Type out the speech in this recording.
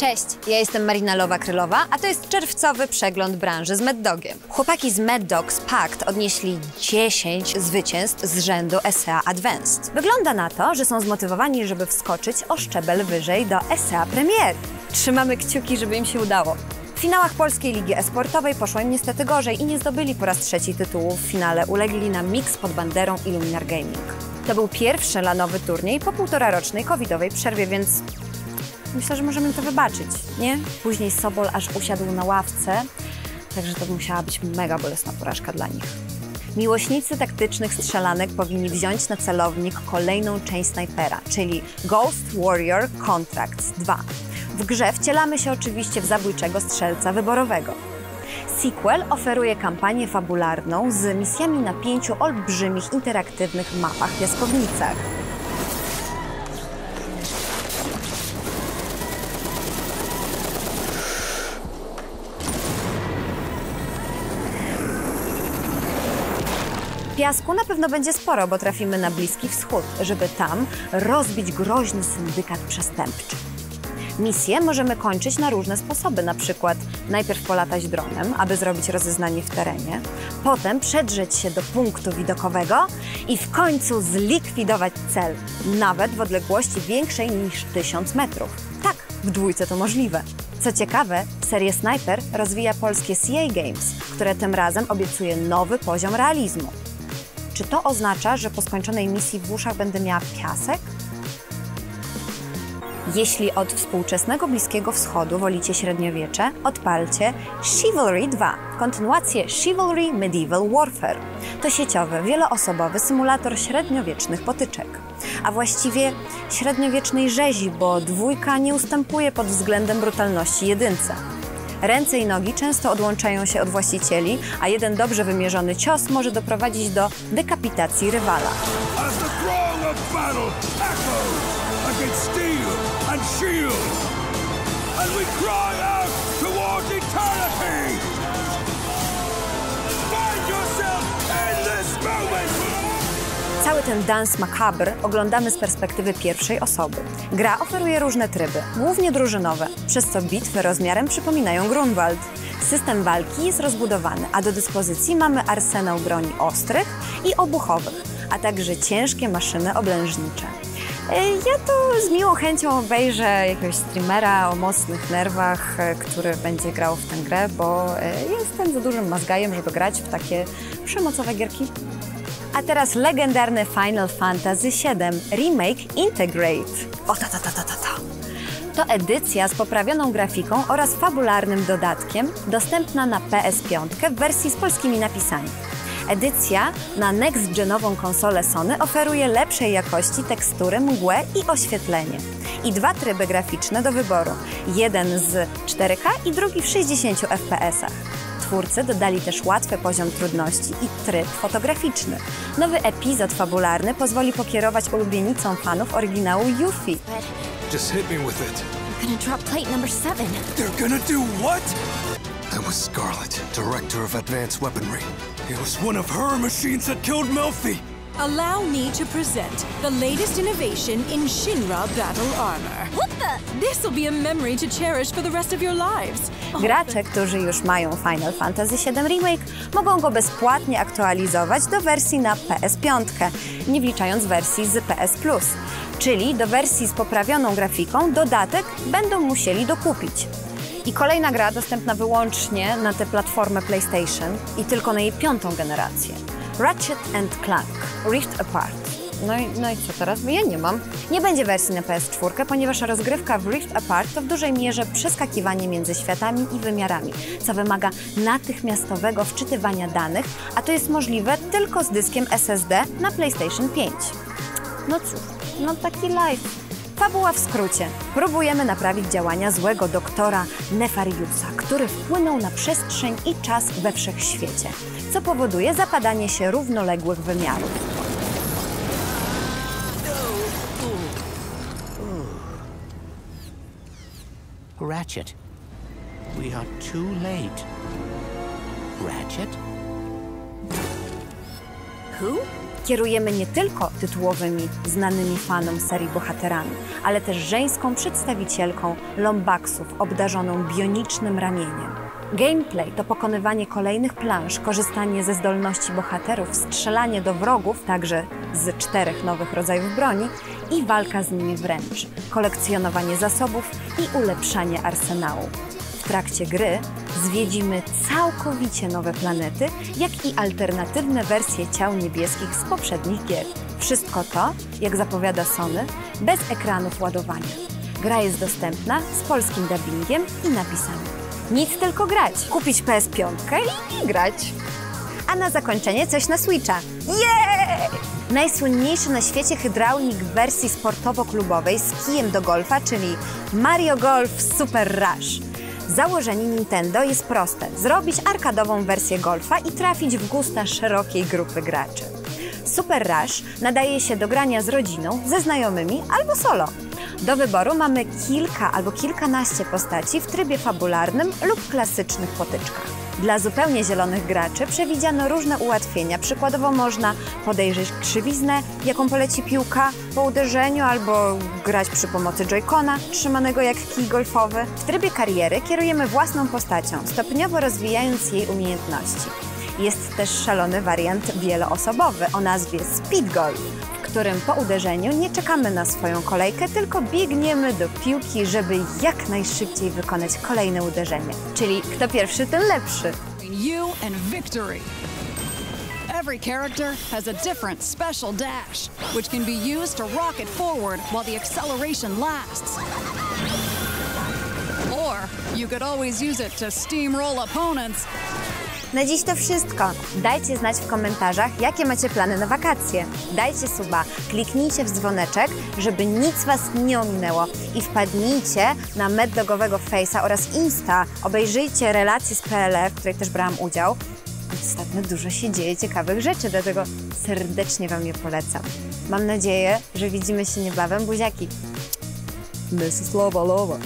Cześć, ja jestem Marina Lowa-Krylowa, a to jest czerwcowy przegląd branży z Mad Dogiem. Chłopaki z Mad Dogs Pact odnieśli 10 zwycięstw z rzędu SEA Advanced. Wygląda na to, że są zmotywowani, żeby wskoczyć o szczebel wyżej do SEA Premier. Trzymamy kciuki, żeby im się udało. W finałach Polskiej Ligi Esportowej poszło im niestety gorzej i nie zdobyli po raz trzeci tytułu. W finale ulegli na mix pod banderą Illuminar Gaming. To był pierwszy lanowy turniej po półtorarocznej covidowej przerwie, więc myślę, że możemy to wybaczyć, nie? Później Sobol aż usiadł na ławce, także to musiała być mega bolesna porażka dla nich. Miłośnicy taktycznych strzelanek powinni wziąć na celownik kolejną część snajpera, czyli Ghost Warrior Contracts 2. W grze wcielamy się oczywiście w zabójczego strzelca wyborowego. Sequel oferuje kampanię fabularną z misjami na pięciu olbrzymich interaktywnych mapach piaskownicach. Piasku na pewno będzie sporo, bo trafimy na Bliski Wschód, żeby tam rozbić groźny syndykat przestępczy. Misje możemy kończyć na różne sposoby, na przykład najpierw polatać dronem, aby zrobić rozeznanie w terenie, potem przedrzeć się do punktu widokowego i w końcu zlikwidować cel, nawet w odległości większej niż 1000 metrów. Tak, w dwójce to możliwe. Co ciekawe, serię Sniper rozwija polskie CA Games, które tym razem obiecuje nowy poziom realizmu. Czy to oznacza, że po skończonej misji w uszach będę miała piasek? Jeśli od współczesnego Bliskiego Wschodu wolicie średniowiecze, odpalcie Chivalry 2, kontynuację Chivalry Medieval Warfare. To sieciowy, wieloosobowy symulator średniowiecznych potyczek. A właściwie średniowiecznej rzezi, bo dwójka nie ustępuje pod względem brutalności jedynce. Ręce i nogi często odłączają się od właścicieli, a jeden dobrze wymierzony cios może doprowadzić do dekapitacji rywala. and we cry out Cały ten dans macabre oglądamy z perspektywy pierwszej osoby. Gra oferuje różne tryby, głównie drużynowe, przez co bitwy rozmiarem przypominają Grunwald. System walki jest rozbudowany, a do dyspozycji mamy arsenał broni ostrych i obuchowych, a także ciężkie maszyny oblężnicze. E, Ja to z miłą chęcią obejrzę jakiegoś streamera o mocnych nerwach, e, który będzie grał w tę grę, bo e, jestem za dużym mazgajem, żeby grać w takie przemocowe gierki. A teraz legendarny Final Fantasy VII Remake Integrate. O, to, to, to, to, to, to. To edycja z poprawioną grafiką oraz fabularnym dodatkiem, dostępna na PS5 w wersji z polskimi napisami. Edycja na next-genową konsolę Sony oferuje lepszej jakości tekstury, mgłę i oświetlenie. I dwa tryby graficzne do wyboru. Jeden z 4K i drugi w 60 FPS-ach. Twórcy dodali też łatwy poziom trudności i tryb fotograficzny. Nowy epizod fabularny pozwoli pokierować ulubienicą fanów oryginału Yuffie. Just hit me with it. Gonna drop plate number seven. They're gonna do what? That was Scarlet, director of advanced weaponry. It was one of her machines that killed Melfi. Allow me to present the latest innovation in Shinra battle armor. What the? This will be a memory to cherish for the rest of your lives. Gracze, którzy już mają Final Fantasy VII Remake, mogą go bezpłatnie aktualizować do wersji na PS5, nie wliczając wersji z PS Plus. Czyli do wersji z poprawioną grafiką dodatek będą musieli dokupić. I kolejna gra dostępna wyłącznie na tę platformę PlayStation i tylko na jej piątą generację. Ratchet and Clank Rift Apart. No i, no i co teraz? Ja nie mam. Nie będzie wersji na PS4, ponieważ rozgrywka w Rift Apart to w dużej mierze przeskakiwanie między światami i wymiarami, co wymaga natychmiastowego wczytywania danych, a to jest możliwe tylko z dyskiem SSD na PlayStation 5. No cóż, no taki live. Fabuła w skrócie. Próbujemy naprawić działania złego doktora Nefariusa, który wpłynął na przestrzeń i czas we wszechświecie, co powoduje zapadanie się równoległych wymiarów. Ratchet. We are too late. Ratchet? Who? Kierujemy nie tylko tytułowymi, znanymi fanom serii bohaterami, ale też żeńską przedstawicielką Lombaxów obdarzoną bionicznym ramieniem. Gameplay to pokonywanie kolejnych planż, korzystanie ze zdolności bohaterów, strzelanie do wrogów, także z czterech nowych rodzajów broni i walka z nimi wręcz, kolekcjonowanie zasobów i ulepszanie arsenału. W trakcie gry zwiedzimy całkowicie nowe planety, jak i alternatywne wersje ciał niebieskich z poprzednich gier. Wszystko to, jak zapowiada Sony, bez ekranów ładowania. Gra jest dostępna z polskim dubbingiem i napisami. Nic tylko grać, kupić PS5 i grać. A na zakończenie coś na Switcha. Jej! Najsłynniejszy na świecie hydraulik w wersji sportowo-klubowej z kijem do golfa, czyli Mario Golf Super Rush. Założenie Nintendo jest proste: zrobić arkadową wersję golfa i trafić w gusta szerokiej grupy graczy. Super Rush nadaje się do grania z rodziną, ze znajomymi albo solo. Do wyboru mamy kilka albo kilkanaście postaci w trybie fabularnym lub klasycznych potyczkach. Dla zupełnie zielonych graczy przewidziano różne ułatwienia. Przykładowo można podejrzeć krzywiznę, jaką poleci piłka po uderzeniu, albo grać przy pomocy joycona, trzymanego jak kij golfowy. W trybie kariery kierujemy własną postacią, stopniowo rozwijając jej umiejętności. Jest też szalony wariant wieloosobowy o nazwie Speed Golf, którym po uderzeniu nie czekamy na swoją kolejkę, tylko biegniemy do piłki, żeby jak najszybciej wykonać kolejne uderzenie. Czyli kto pierwszy, ten lepszy. you and victory. Every character has a different special dash, which can be used to rocket forward while the acceleration lasts. Or you could always use it to steamroll opponents. Na dziś to wszystko. Dajcie znać w komentarzach, jakie macie plany na wakacje. Dajcie suba, kliknijcie w dzwoneczek, żeby nic Was nie ominęło i wpadnijcie na meddogowego Face'a oraz Insta. Obejrzyjcie relacje z PLF, w której też brałam udział. Ostatnio dużo się dzieje ciekawych rzeczy, dlatego serdecznie Wam je polecam. Mam nadzieję, że widzimy się niebawem. Buziaki. Mrs. Lowa Lowa.